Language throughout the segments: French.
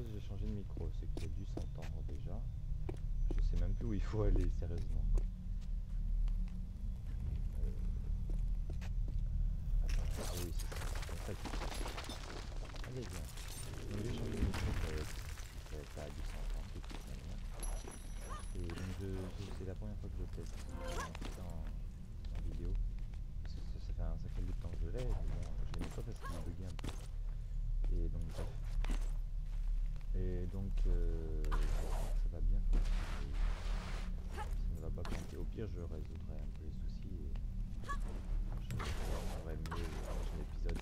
j'ai changé de micro, c'est qu'il j'ai dû s'entendre déjà. Je sais même plus où il faut aller, sérieusement. pire, je résoudrai un peu les soucis et je ferai mieux le prochain épisode.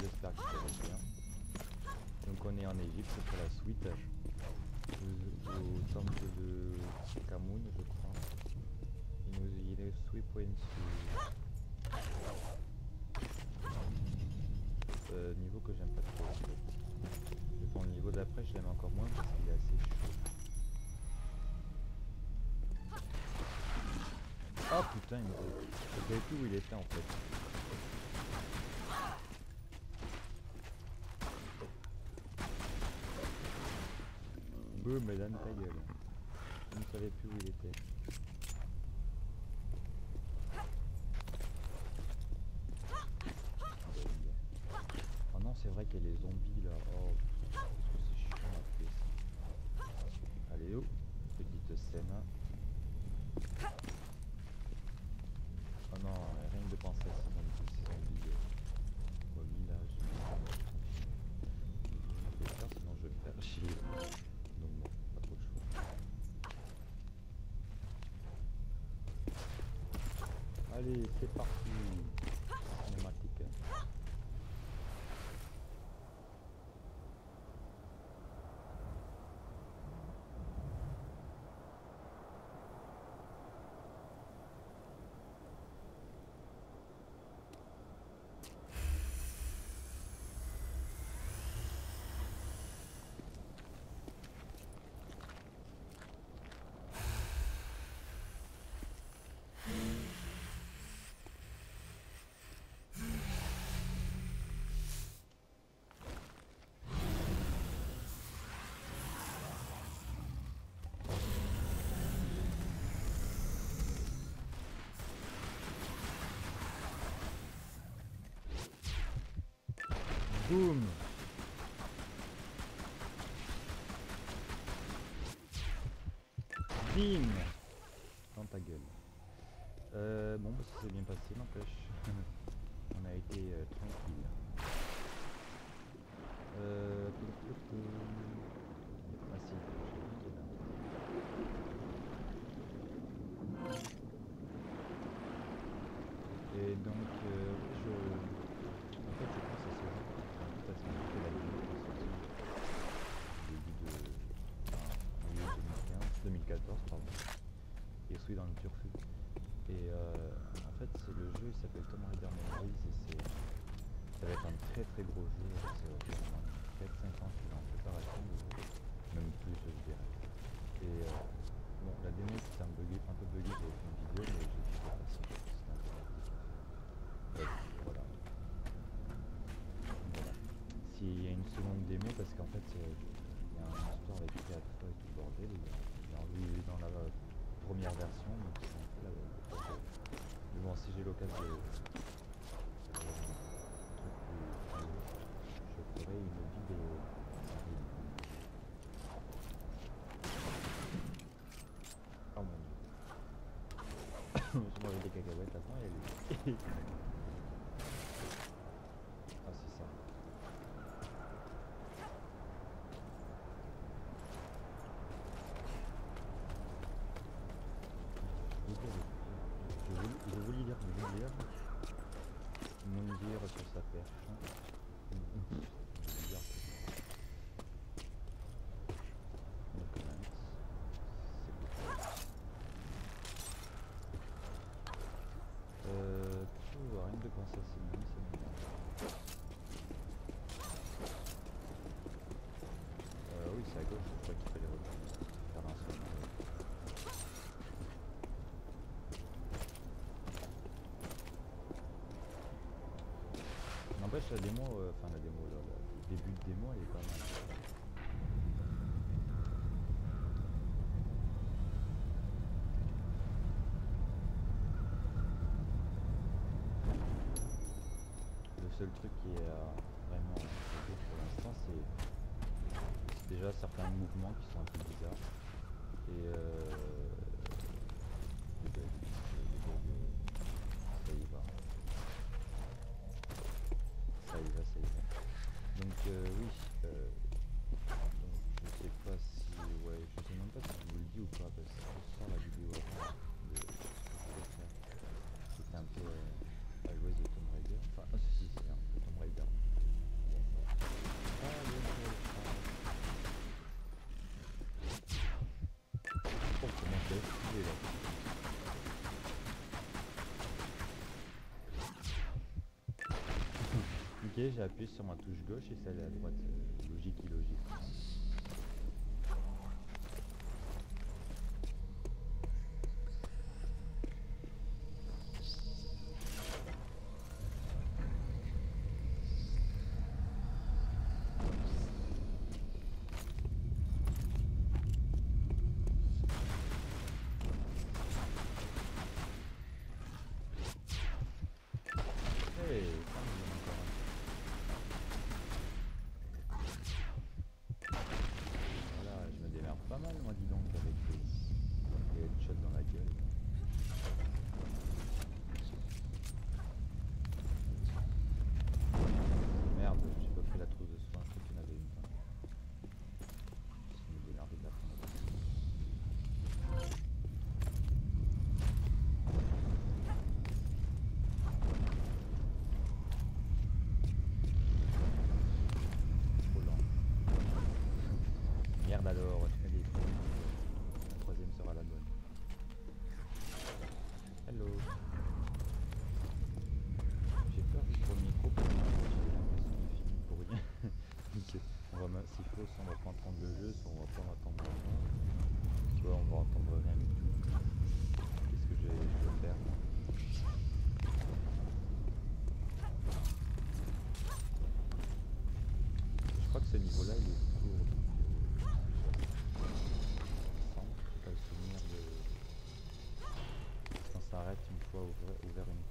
J'espère que ça va bien. Donc on est en Égypte pour la suite au temple de Kamoun je crois. Il nous il est sweep euh, niveau que j'aime pas trop. Le niveau d'après je l'aime encore moins. Ah putain, il me... je savais plus où il était en fait. Boum, mais donne ta gueule. Je ne savais plus où il était. Allez, c'est parti. Boum Bim Dans ta gueule. Euh, bon, bah, ça s'est bien passé, n'empêche. On a été euh, tranquille. Euh... parce qu'en fait, euh, il y a une histoire avec Théâtre et tout le bordel. Il est dans la euh, première version, donc c'est un peu la. Mais bon, si j'ai l'occasion de. Je ferai une vidéo. Oh mon dieu. Je mange des cacahuètes avant et elle voulu, il a voulu lire, il a voulu lire. Moundir sur sa perche. Euh, tu rien de à c'est bien, c'est bien. Euh, oui, c'est à gauche, je crois qu'il fallait retourner. Faire un saut. La démo, euh, enfin la démo, le début de démo elle est pas mal. Le seul truc qui est euh, vraiment pour l'instant c'est déjà certains mouvements qui sont un peu bizarres. Euh, parce que sors la vidéo de ce que. C'était un peu euh, à jouer de Tomb Raider. Enfin, ah, si, c'est un peu Tomb Raider. Oh, comment c'est esquivé, là. Ok, j'ai appuyé sur ma touche gauche et celle à droite. euh, Logique, illogique. Hey, ça me donne encore un. Voilà, je me démerde pas mal moi dis donc avec les, les headshots dans la gueule. Merde, j'ai pas pris la trousse de soin, je crois qu'il y en avait une. Je me démerde de la prendre. Trop lent. Merde alors, des trous. La troisième sera la bonne. Hello. J'ai peur juste pour le micro j'ai l'impression de filmer pour rien. On va s'il faut, on va pas entendre le jeu, soit on va pas entendre rien. Tu on va entendre rien du tout. Qu'est-ce que je vais faire moi Je crois que ce niveau-là, il est court. donc, euh, je sens pas le souvenir de quand ça arrête une fois ouvert, ouvert une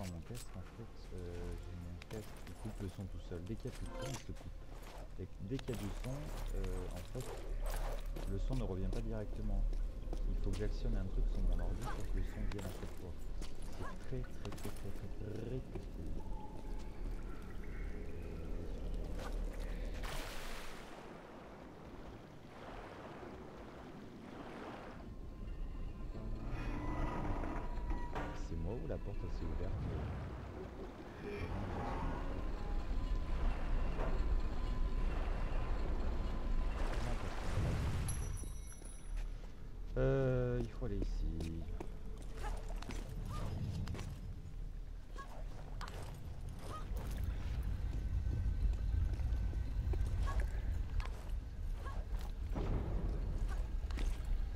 Mon casque, en fait, euh, j'ai mon casque qui coupe le son tout seul. Dès qu'il y a se coupe. Dès qu'il y a du son, euh, en fait, le son ne revient pas directement. Il faut que j'actionne un truc sur mon ordi pour que le son vienne à chaque fois. c'est très très très très très très costaud. C'est moi ou la porte s'est ouverte Euh, il faut aller ici.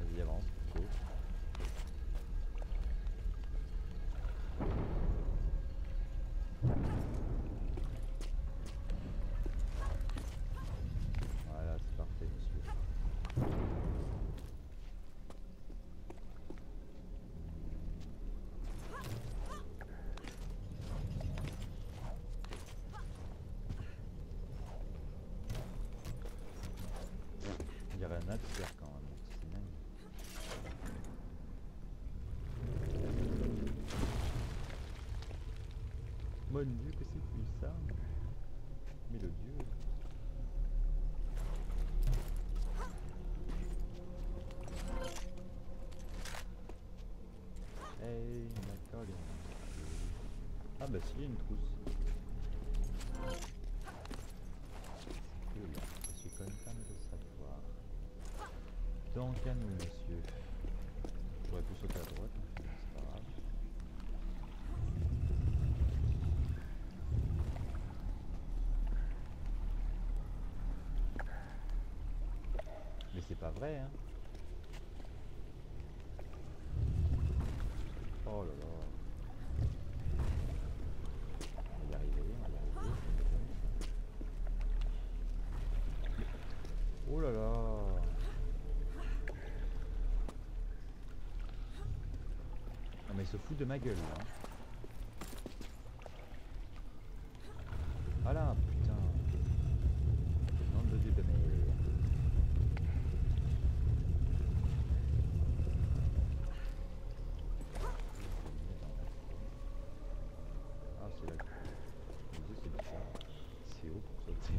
Vas-y, avance, go. Voilà, c'est parfait, monsieur. Il y aurait un quand même. Mon dieu que c'est puissant Mélodieux Hey, d'accord. Ah bah si, il y a une trousse. Cool, je suis content de savoir. Donc à nous, monsieur. J'aurais pu sauter à droite, mais c'est pas grave. Mais c'est pas vrai, hein. Oh là là. On va y arriver, on va y arriver. Oh là là. Non mais il se fout de ma gueule là. hein. Voilà, putain. Nom de Dieu de merde. Ah, c'est là. Je me dis, c'est bizarre. C'est haut pour sauter.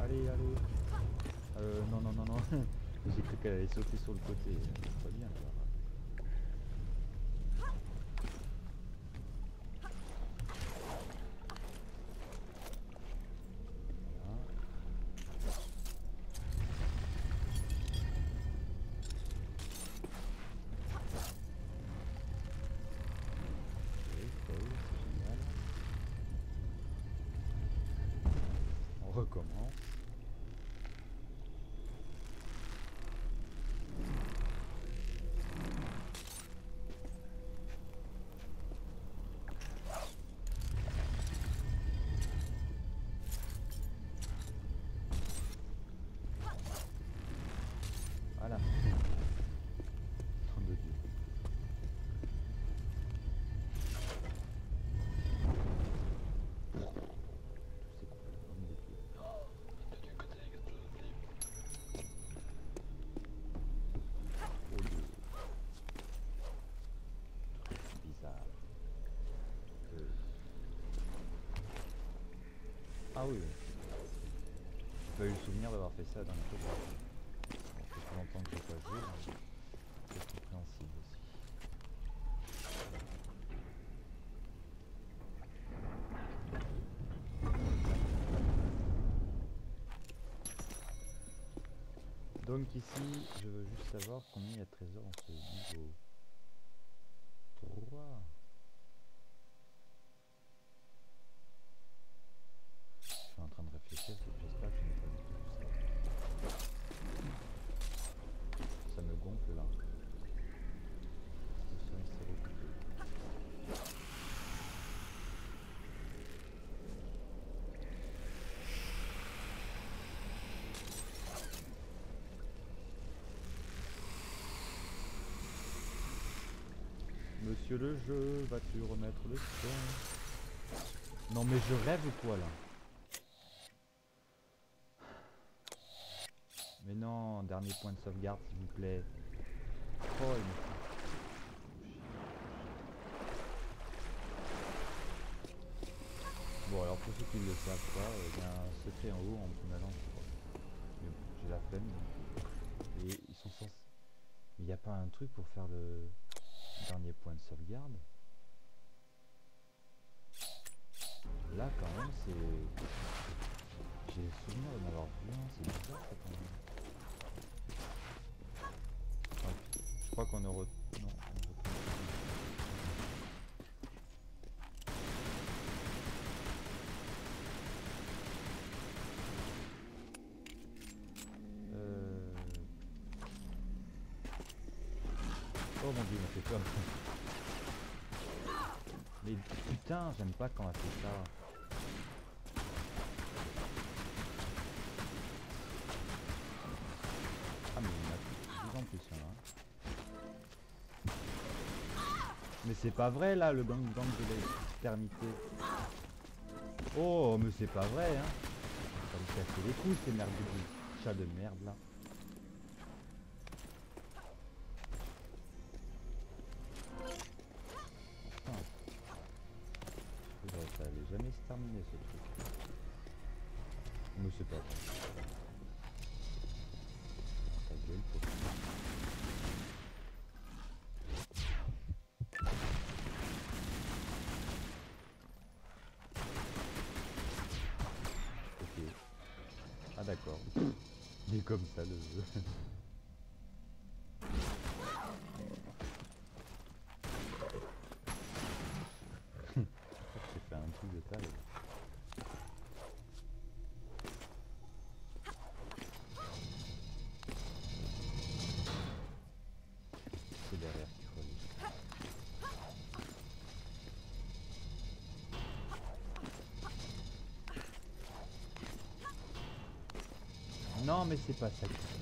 Allez, allez. Euh, non, non, non, non. J'ai cru qu'elle allait sauter sur le côté. C'est pas bien. On recommence. Voilà. Nom de Dieu. C'est complètement dégueu. Oh Dieu. Bizarre. Euh. Ah oui. J'ai pas eu le souvenir d'avoir fait ça dans le jeu. Ça fait longtemps que j'ai pas joué. C'est compréhensible aussi. Donc ici, je veux juste savoir combien il y a de trésors en ce niveau 3. Je suis en train de réfléchir, c'est- j'espère que je n'ai pas vu tout ça. Ça me gonfle là. Ce sont ces recoupés. Monsieur le jeu, vas-tu remettre le son Non mais je rêve ou quoi là Mais non, dernier point de sauvegarde s'il vous plaît. Oh, Bon alors pour ceux qui ne le savent pas, il y a un secret en haut en allant, je j'ai la flemme. Et ils sont censés... Il n'y a pas un truc pour faire le dernier point de sauvegarde. Là quand même c'est... J'ai souvenir d'en avoir vu c'est bizarre ça je crois qu'on est re... Non, on est retourné. Euh... Oh mon dieu, m'a fait peur. Mais putain, j'aime pas quand elle fait ça. Ah mais il y en a plus en plus a un. Mais c'est pas vrai là le gang gang de l'éternité. Oh mais c'est pas vrai hein. Ça me casser les couilles ces merdes de chat de merde là. Terminer ce truc. Mais c'est pas grave. Ta gueule, faut- Ok. Ah d'accord. Il est comme ça le jeu. mais c'est pas ça. qu'il faut.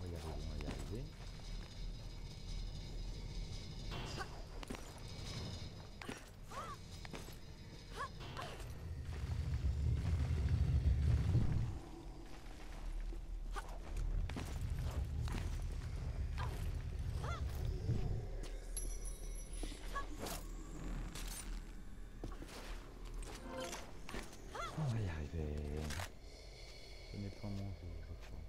On va y arriver, on va y arriver. On va y arriver. Ce n'est pas mon jour, je crois.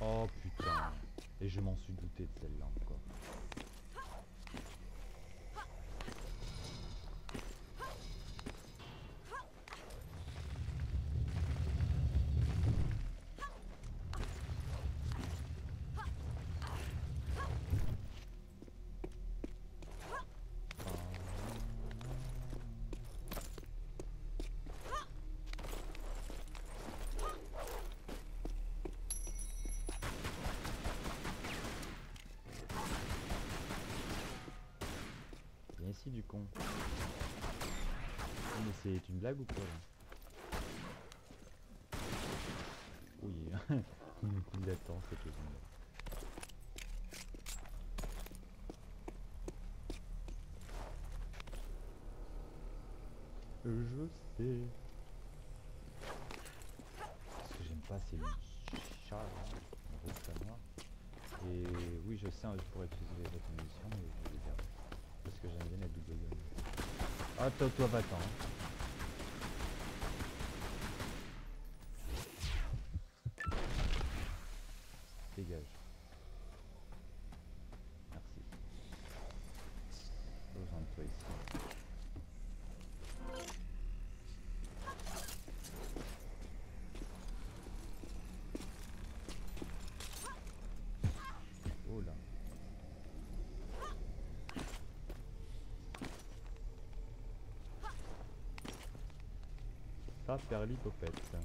Oh putain. Et je m'en suis douté de celle-là encore. Viens ici du Mais c'est une blague ou quoi là Oui, il attend, c'est tout. Je sais. Ce que j'aime pas, c'est le chat. Et oui, je sais, hein, je pourrais utiliser les mais je vais les garder. Parce Ah, toi, toi, va-t'en. hein. Dégage. Merci. J'ai besoin de toi ici. Oh là. Ça, perlipopette.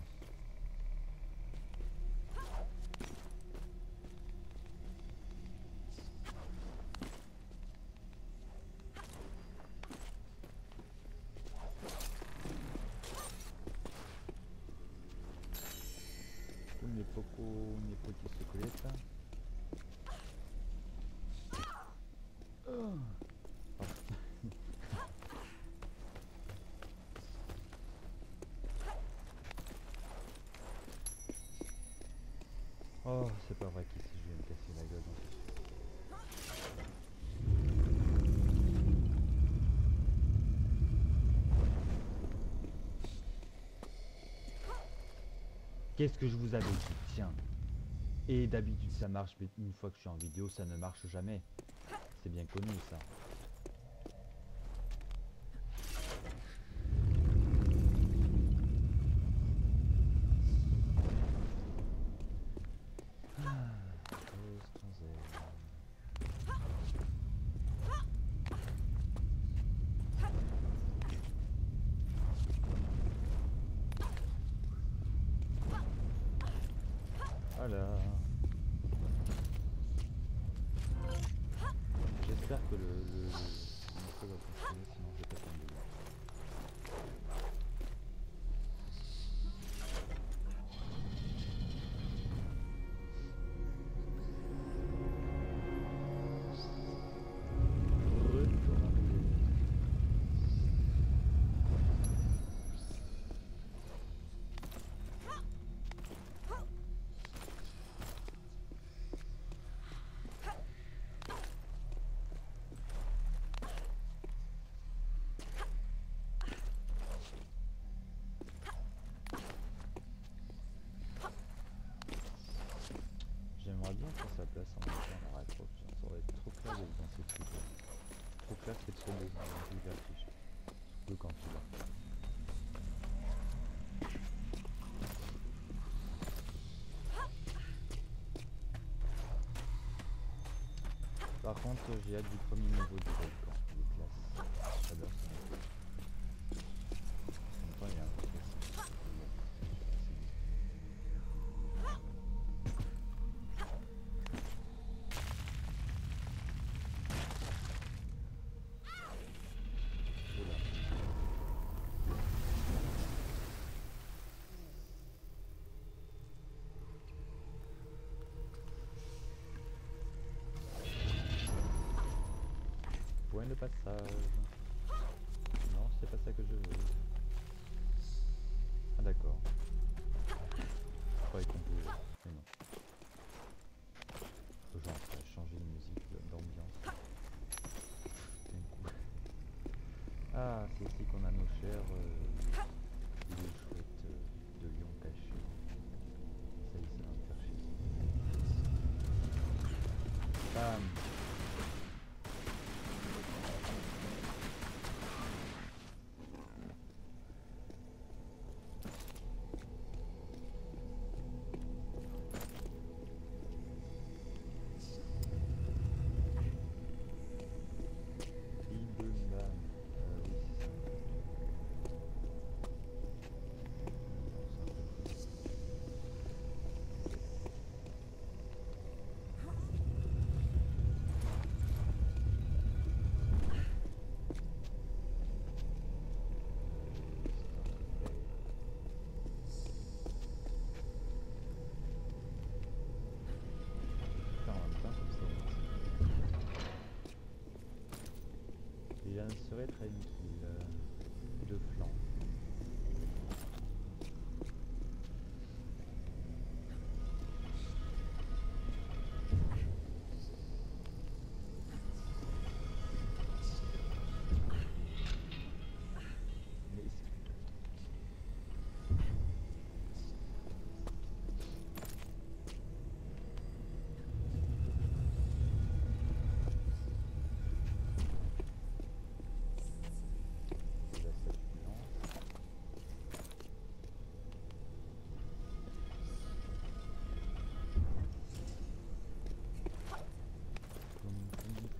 Un poco, un petit secreta. Oh, c'est pas vrai qu'ici je vais me casser la gueule. Qu'est-ce que je vous avais dit Tiens? Et d'habitude ça marche, mais une fois que je suis en vidéo, ça ne marche jamais. C'est bien connu ça. D'être dans ces trucs là. Trop clair c'est trop beau, du vertige. Surtout quand tu vas. Par contre j'ai hâte du premier niveau Passage. Non, c'est pas ça que je veux. Ah d'accord. Je croyais qu'on pouvait. Changé de musique, d'ambiance. Ah, c'est ici qu'on a nos chers euh, serait très utile.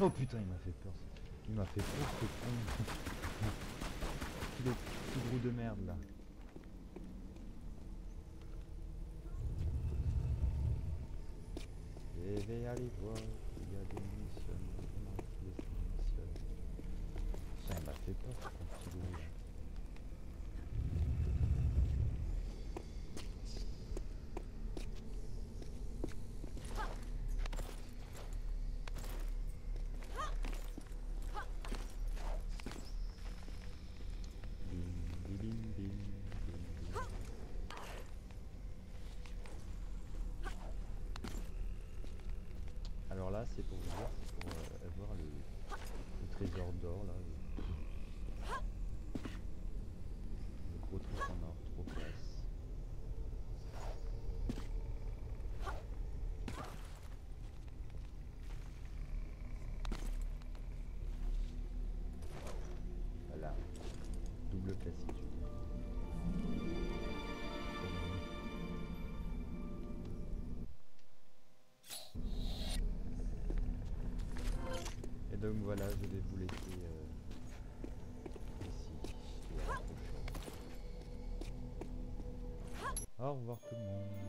Oh putain, il m'a fait peur. Il m'a fait peur ce con. Petit gros de merde là. voir. Il y a des missions. Des missions. Putain, il m'a fait peur, ce petit loup. Bim, bim, bim, bim, bim. Alors c'est pour c'est pour euh, avoir le, le trésor d'or là. Le, gros truc or, donc voilà, je vais vous laisser euh, ici. Au revoir tout le monde.